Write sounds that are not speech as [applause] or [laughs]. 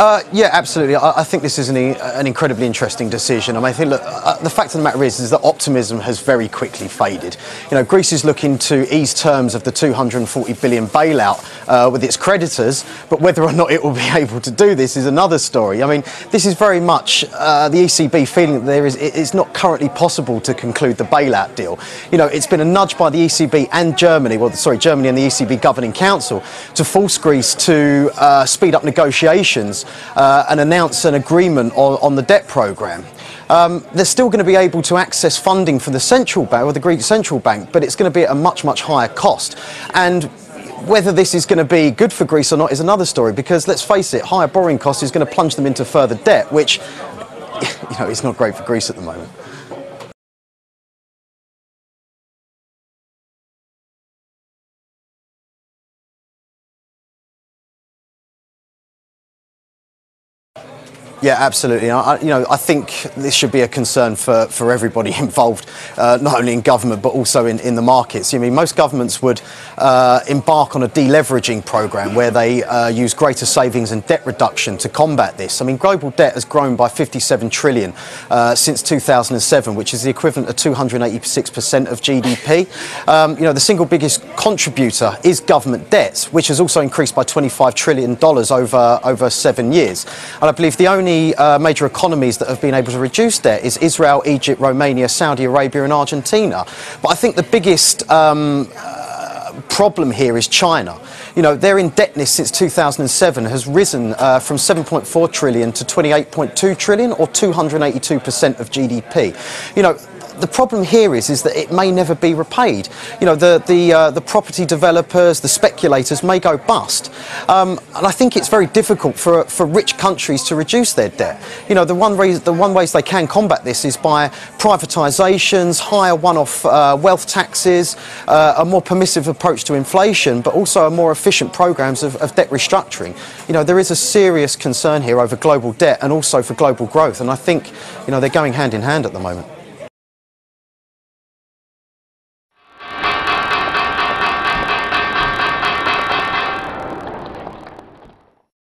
Uh, yeah, absolutely. I, I, think this is an, an, incredibly interesting decision. I mean, I think look, uh, the fact of the matter is, is that optimism has very quickly faded. You know, Greece is looking to ease terms of the 240 billion bailout uh, with its creditors, but whether or not it will be [laughs] able to do this is another story. I mean, this is very much uh, the ECB feeling that there is it's not currently possible to conclude the bailout deal. You know, it's been a nudge by the ECB and Germany, well, sorry, Germany and the ECB governing council to force Greece to uh, speed up negotiations uh, and announce an agreement on, on the debt programme. Um, they're still going to be able to access funding from the central bank or the Greek central bank, but it's going to be at a much, much higher cost. And whether this is going to be good for Greece or not is another story because let's face it, higher borrowing costs is going to plunge them into further debt, which [laughs] you know is not great for Greece at the moment. Yeah, absolutely. I, you know, I think this should be a concern for, for everybody [laughs] involved, uh, not only in government but also in, in the markets. I mean, most governments would uh, embark on a deleveraging program where they uh, use greater savings and debt reduction to combat this. I mean, global debt has grown by 57 trillion uh, since 2007, which is the equivalent of 286% of GDP. Um, you know, the single biggest contributor is government debt, which has also increased by 25 trillion dollars over over seven years. And I believe the only uh, major economies that have been able to reduce debt is Israel, Egypt, Romania, Saudi Arabia, and Argentina. But I think the biggest um, uh, problem here is China. You know, their indebtedness since 2007 has risen uh, from 7.4 trillion to 28.2 trillion, or 282% of GDP. You know, the problem here is, is that it may never be repaid. You know, the, the, uh, the property developers, the speculators may go bust. Um, and I think it's very difficult for, for rich countries to reduce their debt. You know, the one, reason, the one ways they can combat this is by privatisations, higher one-off uh, wealth taxes, uh, a more permissive approach to inflation, but also a more efficient programs of, of debt restructuring. You know, there is a serious concern here over global debt and also for global growth. And I think, you know, they're going hand in hand at the moment.